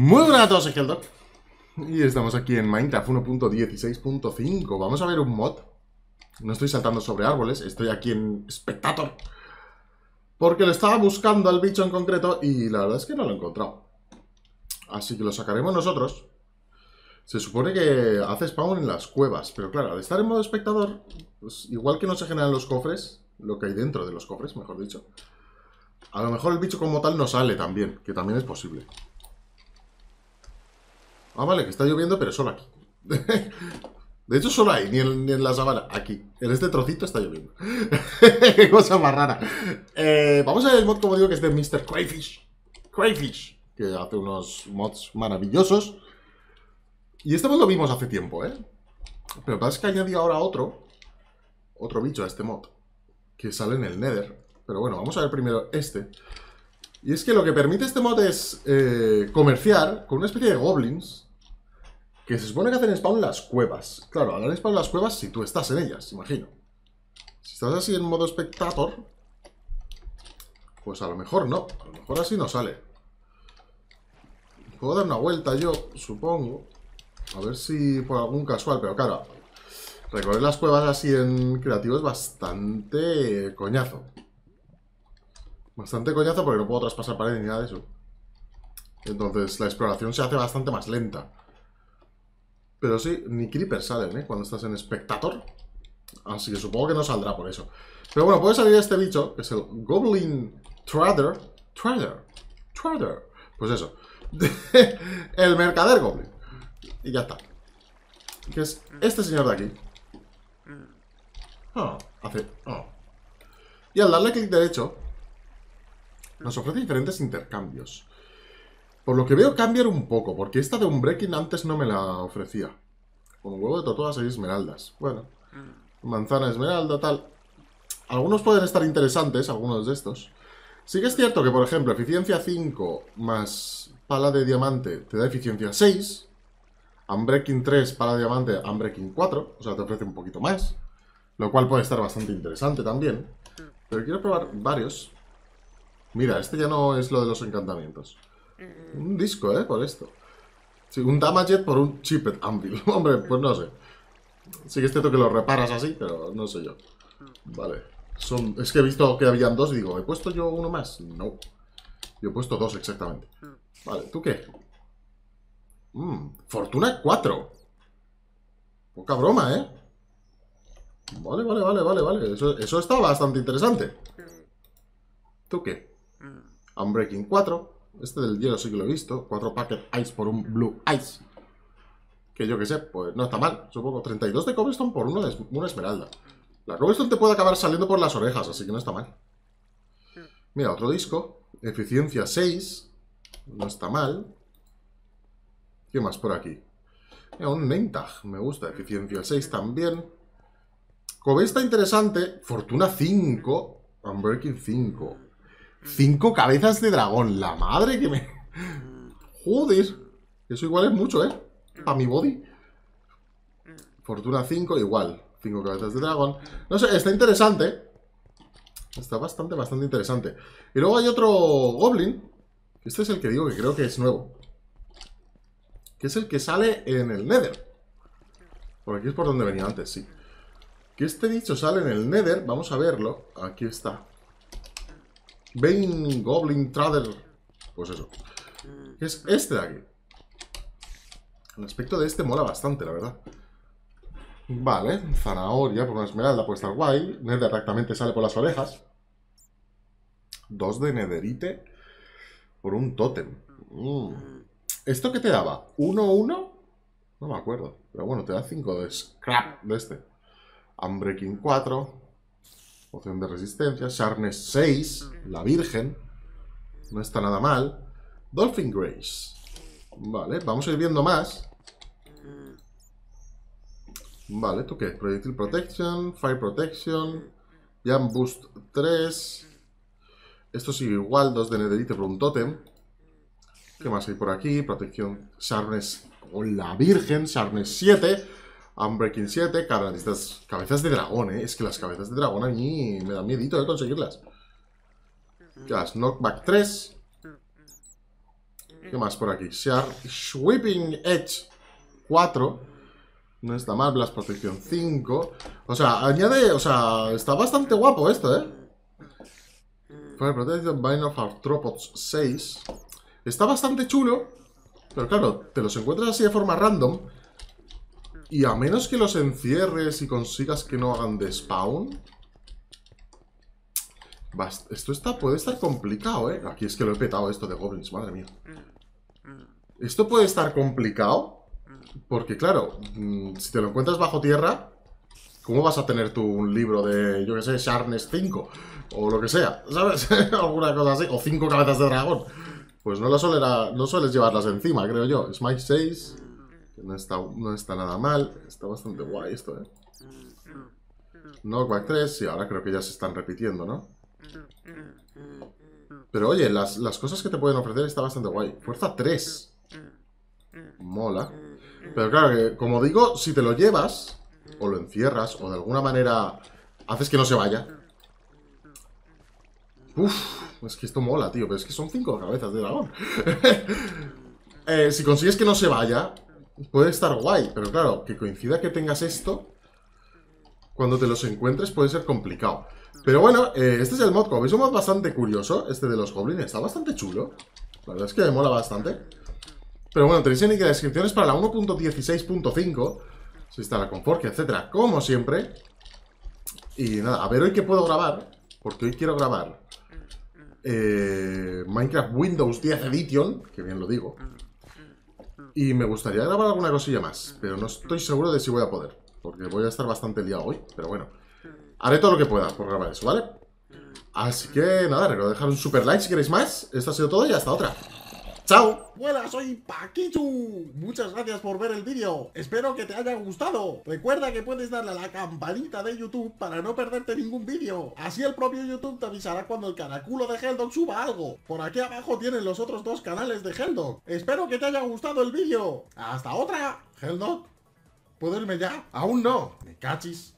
Muy buenas a todos, soy Y estamos aquí en Minecraft 1.16.5 Vamos a ver un mod. No estoy saltando sobre árboles, estoy aquí en Spectator. Porque lo estaba buscando al bicho en concreto Y la verdad es que no lo he encontrado. Así que lo sacaremos nosotros. Se supone que hace spawn en las cuevas Pero claro, al estar en modo espectador pues Igual que no se generan los cofres Lo que hay dentro de los cofres, mejor dicho a lo mejor el bicho como tal no sale también, que también es posible. Ah, vale, que está lloviendo, pero solo aquí. De hecho, solo ahí, ni en, la sabana. Aquí. En este trocito está lloviendo. Qué cosa más rara. Eh, vamos a ver el mod, como digo, que es de Mr. Crayfish. Crayfish. Que hace unos mods maravillosos. Y este mod lo vimos hace tiempo, ¿eh? Pero lo que pasa es que añadido ahora otro. Otro bicho a este mod. Que sale en el Nether. Pero bueno, vamos a ver primero este. Y es que lo que permite este mod es eh, comerciar con una especie de goblins que se supone que hacen spawn las cuevas. Claro, harán spawn las cuevas si tú estás en ellas, imagino. Si estás así en modo espectator, pues a lo mejor no. A lo mejor así no sale. Puedo dar una vuelta yo, supongo. A ver si por algún casual, pero claro, recorrer las cuevas así en creativo es bastante coñazo. Bastante coñazo porque no puedo traspasar paredes ni nada de eso. Entonces la exploración se hace bastante más lenta. Pero sí, ni creepers salen, ¿eh? Cuando estás en Spectator. Así que supongo que no saldrá por eso. Pero bueno, puede salir este bicho, que es el Goblin Trader. Trader. Trader. Pues eso. el mercader Goblin. Y ya está. Que es este señor de aquí. Ah, hace... Ah. Y al darle clic derecho, nos ofrece diferentes intercambios. Por lo que veo cambiar un poco, porque esta de un breaking antes no me la ofrecía. Con un huevo de todas hay esmeraldas. Bueno, mm. manzana esmeralda, tal. Algunos pueden estar interesantes, algunos de estos. Sí que es cierto que, por ejemplo, eficiencia 5 más pala de diamante te da eficiencia 6. Unbreaking 3, pala de diamante, Unbreaking 4. O sea, te ofrece un poquito más. Lo cual puede estar bastante interesante también. Mm. Pero quiero probar varios. Mira, este ya no es lo de los encantamientos. Un disco, ¿eh? Por esto. Sí, un Damaget por un Chipped Anvil. Hombre, pues no sé. Sí que es cierto que lo reparas así, pero no sé yo. Vale. Son, es que he visto que habían dos y digo, ¿he puesto yo uno más? No. Yo he puesto dos exactamente. Vale, ¿tú qué? Mm, Fortuna 4. Poca broma, ¿eh? Vale, vale, vale, vale, vale. Eso, eso está bastante interesante. ¿Tú qué? Unbreaking 4. Este del hielo sí que lo he visto. 4 Packet Ice por un Blue Ice. Que yo que sé, pues no está mal. Supongo 32 de cobblestone por uno de una esmeralda. La cobblestone te puede acabar saliendo por las orejas, así que no está mal. Mira, otro disco. Eficiencia 6. No está mal. ¿Qué más por aquí? Un name. Me gusta. Eficiencia 6 también. Está interesante, Fortuna 5. Unbreaking 5. Cinco cabezas de dragón. La madre que me... Joder. Eso igual es mucho, ¿eh? Para mi body. Fortuna 5, igual. Cinco cabezas de dragón. No sé, está interesante. Está bastante, bastante interesante. Y luego hay otro Goblin. Este es el que digo que creo que es nuevo. Que es el que sale en el Nether. Por aquí es por donde venía antes, sí. Que este dicho sale en el Nether. Vamos a verlo. Aquí está. Bane Goblin Trader. Pues eso. Es este de aquí. El aspecto de este mola bastante, la verdad. Vale, zanahoria por una esmeralda puede estar guay. Nether exactamente sale por las orejas. Dos de nederite por un tótem. Mm. ¿Esto qué te daba? ¿Uno, uno? No me acuerdo. Pero bueno, te da cinco de scrap de este. Unbreaking 4. Poción de resistencia. Sharpness 6. La Virgen. No está nada mal. Dolphin Grace. Vale, vamos a ir viendo más. Vale, ¿tú qué? Projectile Protection, Fire Protection, Jam Boost 3. Esto sigue igual, 2 de Netherite por un Totem. ¿Qué más hay por aquí? Protección Sharpness con la Virgen, Sharpness 7. Unbreaking 7, estas cabezas de dragón, ¿eh? Es que las cabezas de dragón a mí me da miedito de conseguirlas. ¿Qué Knockback 3. ¿Qué más por aquí? Sharp Sweeping Edge 4. No está mal, Blast Protección 5. O sea, añade... O sea, está bastante guapo esto, ¿eh? Fire Protection, Bind of Arthropods 6. Está bastante chulo. Pero claro, te los encuentras así de forma random. Y a menos que los encierres y consigas que no hagan de spawn... Esto está, puede estar complicado, ¿eh? Aquí es que lo he petado esto de goblins, madre mía. Esto puede estar complicado. Porque, claro, mm, si te lo encuentras bajo tierra, ¿cómo vas a tener tú un libro de, yo qué sé, Sharpness 5? O lo que sea, ¿sabes? Alguna cosa así. O 5 cabezas de dragón. Pues no, lo no sueles llevarlas encima, creo yo. Smite 6. No está, no está nada mal. Está bastante guay esto, ¿eh? Knockback 3. Sí, ahora creo que ya se están repitiendo, ¿no? Pero oye, las, cosas que te pueden ofrecer está bastante guay. Fuerza 3. Mola. Pero claro, que como digo, si te lo llevas, o lo encierras, o de alguna manera haces que no se vaya. Uf, es que esto mola, tío. Pero es que son cinco cabezas de dragón. Eh, si consigues que no se vaya, puede estar guay. Pero claro, que coincida que tengas esto, cuando te los encuentres puede ser complicado. Pero bueno, eh, este es el mod Es un mod bastante curioso, este de los goblins. Está bastante chulo. La verdad es que me mola bastante. Pero bueno, tenéis en la descripciones para la 1.16.5. Si está la Conforgia, etcétera, como siempre. Y nada, a ver hoy qué puedo grabar. Porque hoy quiero grabar eh, Minecraft Windows 10 Edition, que bien lo digo. Y me gustaría grabar alguna cosilla más, pero no estoy seguro de si voy a poder. Porque voy a estar bastante liado hoy, pero bueno. Haré todo lo que pueda por grabar eso, ¿vale? Así que nada, recuerda dejar un super like si queréis más. Esto ha sido todo y hasta otra. ¡Chao! Hola, soy Paquichu. Muchas gracias por ver el vídeo. Espero que te haya gustado. Recuerda que puedes darle a la campanita de YouTube para no perderte ningún vídeo. Así el propio YouTube te avisará cuando el caraculo de Heldog suba algo. Por aquí abajo tienen los otros dos canales de Heldog. Espero que te haya gustado el vídeo. ¡Hasta otra! Heldog, ¿puedo irme ya? Aún no. Me cachis.